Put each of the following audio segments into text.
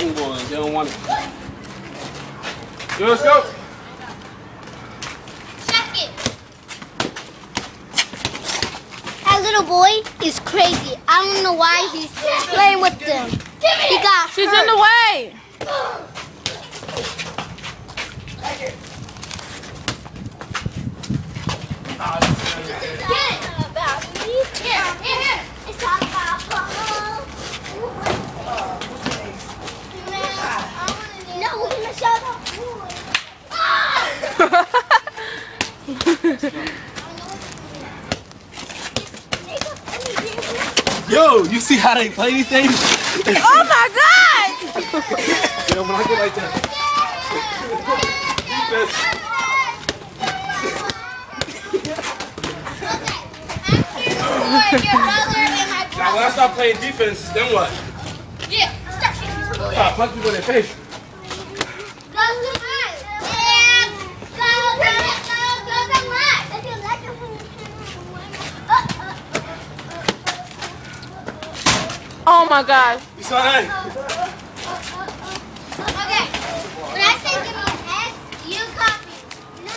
young boys. They don't want it. Yo, let's go. Check it. That little boy is crazy. I don't know why he's playing with them. He got She's hurt. in the way. Here, here, here. It's all about No, we're gonna show Yo, you see how they play these things? Oh my God! Yo, when I get like that. Now, when I start playing defense, then what? Yeah, stop shaking. Ah, punch people in the face. Go to mine. Yeah. Go, go, go, go to mine. If you like it. Oh my God. You saw that? Okay. When I say give me an S, you copy. No.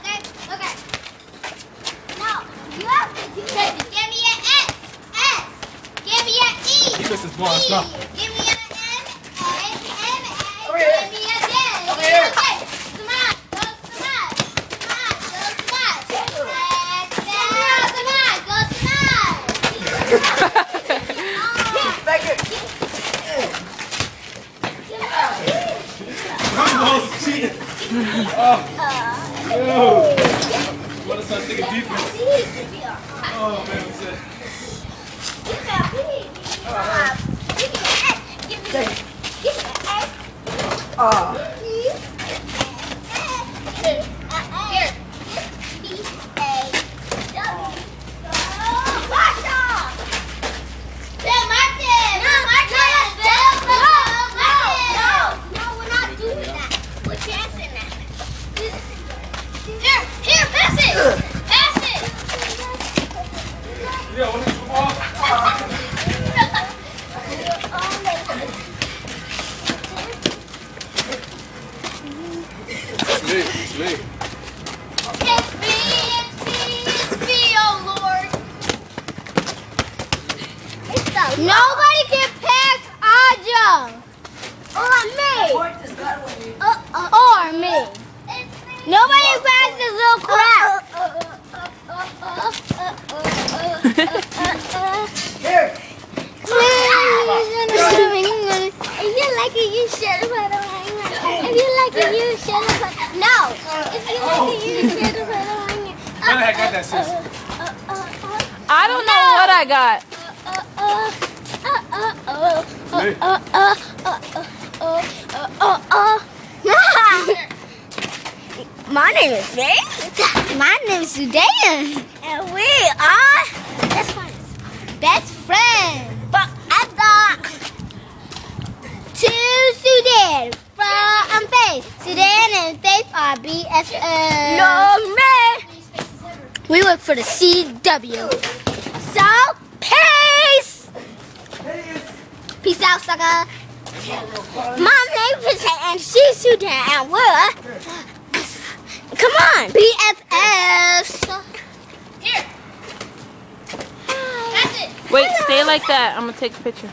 Okay. Okay. No. You have to do it. Give me an S. S. Give me an E. Defense is blowing E. stuff. Give me an M. A. M. A. Over here. Give me a D. Over here. Okay. Come on. Go smile. Come on. Go smile. Next. Come on. Go smile. I'm supposed to cheat. Oh. Yo. Want to start thinking defense? Oh, man, what's that? Here, here, pass it! Pass it! Yo, want to football? It's me. It's me. It's me, it's me, it's me, oh Lord. Nobody can pass Aja. Or me. Uh, uh, or me. Nobody can pass this little crap. If you like it, you should have If you like it, you should have No. If you like it, you should have Where the heck got that, sis? I don't know what I got. My name is Faith. My name is Sudan. And we are best friends. Best friends. Forever. To Sudan. From Faith. Sudan and Faith are BFFs. No, man. We work for the CW. So, peace. Peace out, sucker. My name is and she's Sudan and we're Come on, BFFs. Here. That's it. Wait, stay like that. I'm gonna take a picture.